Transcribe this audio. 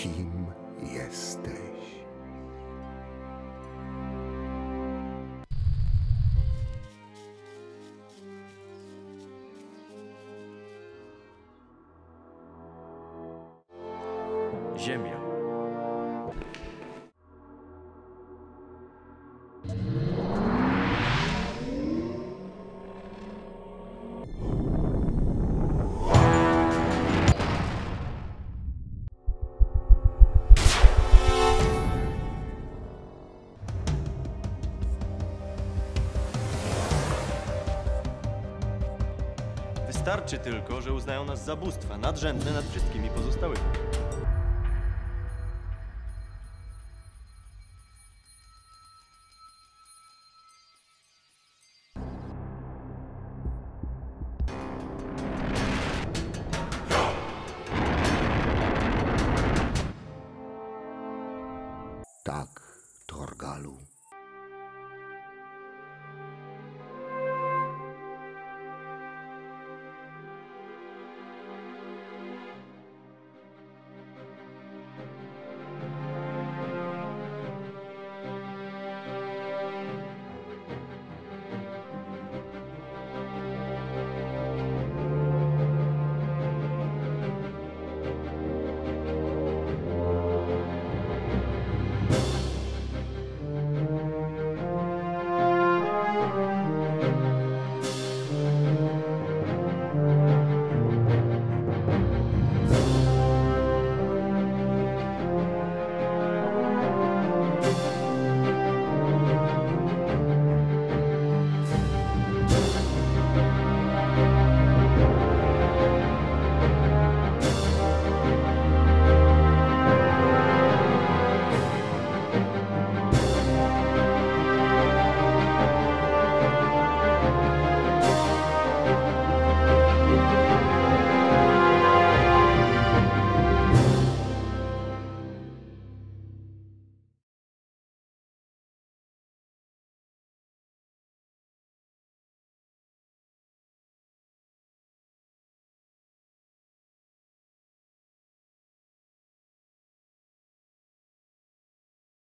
kim jesteś. Wystarczy tylko, że uznają nas za bóstwa, nadrzędne nad wszystkimi pozostałymi. Tak, Torgalu.